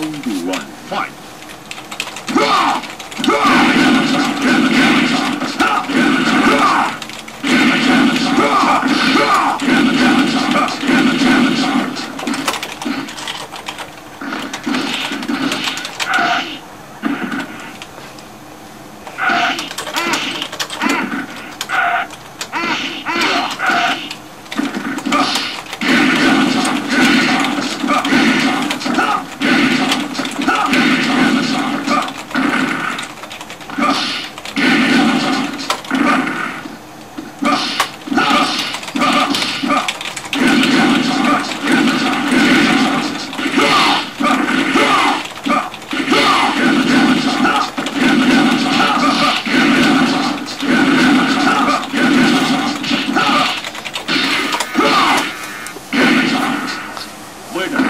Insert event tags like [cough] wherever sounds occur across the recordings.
Round one. winner.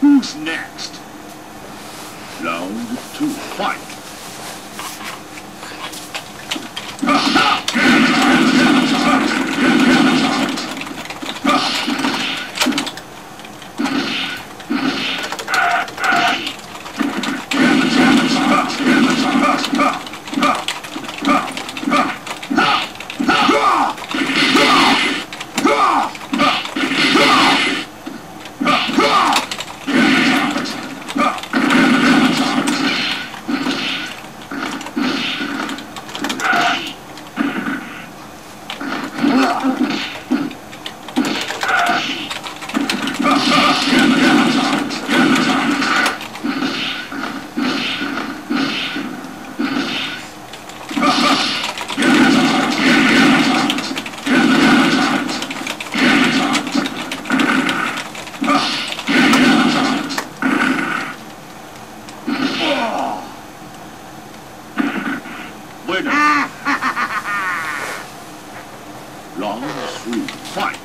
Who's next? Round two, fight. Winner. Ah. [laughs] Long sweet Fight.